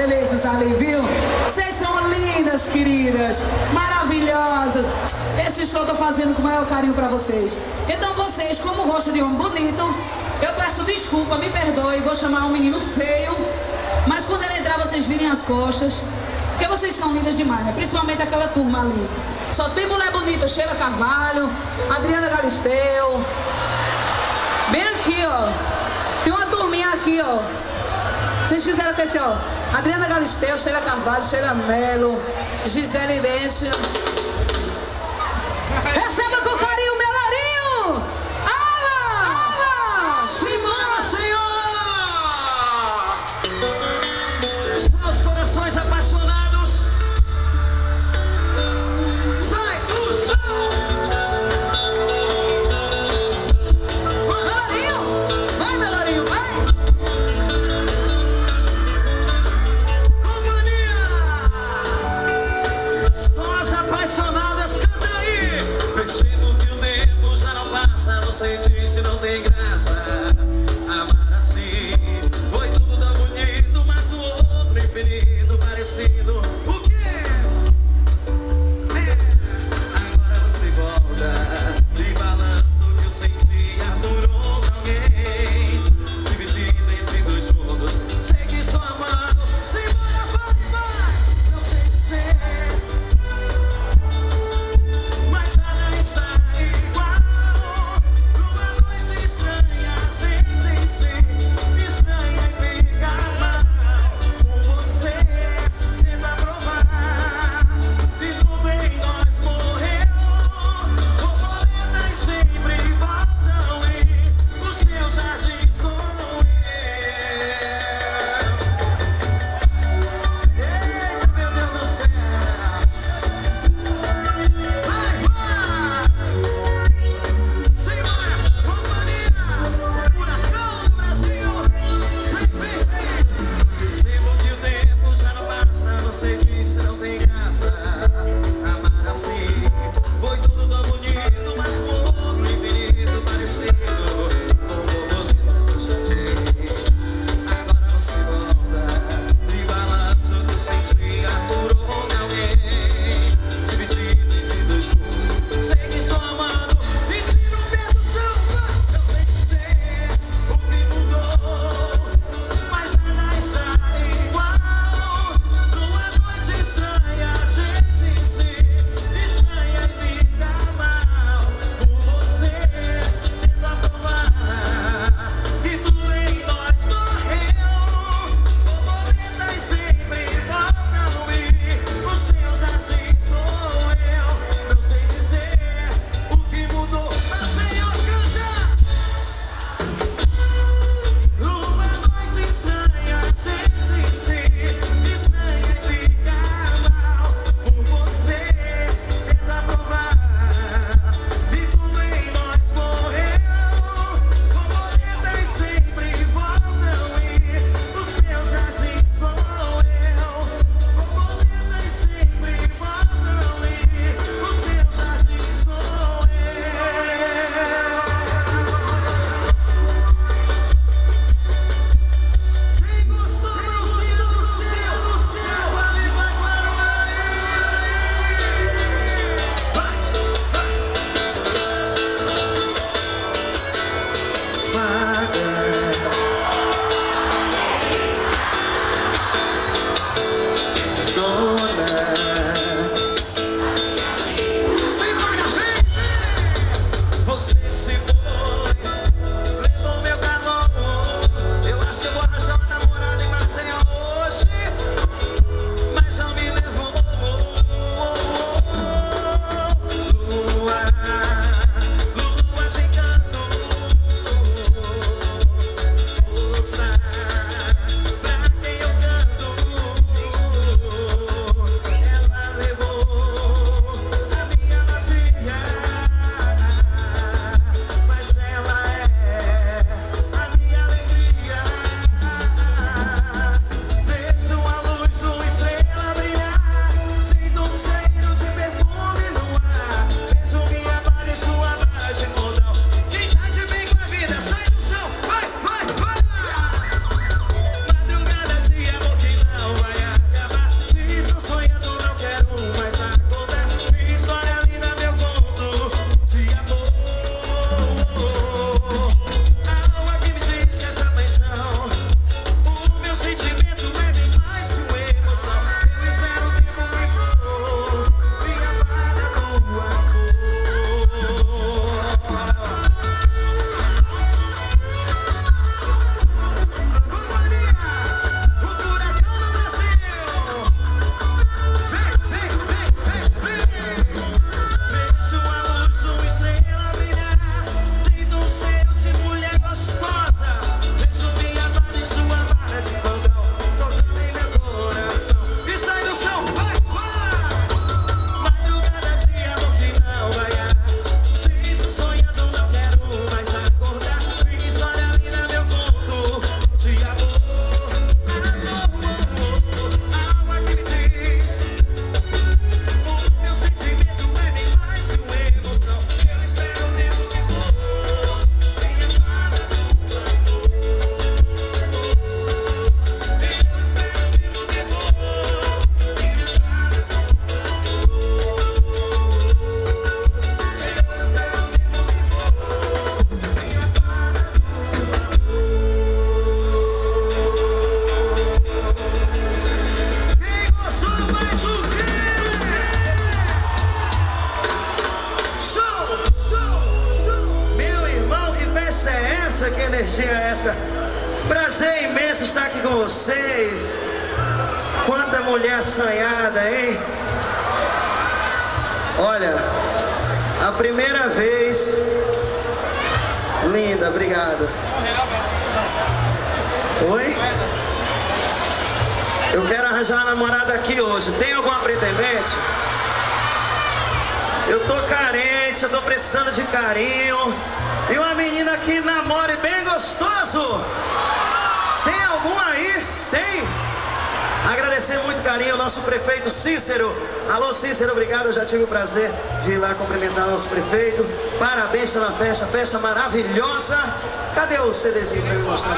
belezas ali, viu? Vocês são lindas, queridas, maravilhosas. Esse show eu tô fazendo com o maior carinho pra vocês. Então vocês, como gostam de homem bonito, eu peço desculpa, me perdoe, vou chamar um menino feio. Mas quando ele entrar, vocês virem as costas. Porque vocês são lindas demais, né? Principalmente aquela turma ali. Só tem mulher bonita, Sheila Carvalho, Adriana Galisteu. Bem aqui, ó. Tem uma turminha aqui, ó. Vocês fizeram com esse, ó. Adriana Galisteu, Sheila Carvalho, Sheila Mello, Gisele Dente. Receba outside. Vocês. Quanta mulher assanhada, hein? Olha, a primeira vez. Linda, obrigado. Oi? Eu quero arranjar uma namorada aqui hoje. Tem alguma pretendente? Eu tô carente, eu tô precisando de carinho. E uma menina que namore bem gostoso. Agradecer muito carinho ao nosso prefeito Cícero. Alô Cícero, obrigado. Eu já tive o prazer de ir lá cumprimentar o nosso prefeito. Parabéns pela festa, festa maravilhosa. Cadê o CDzinho para mostrar?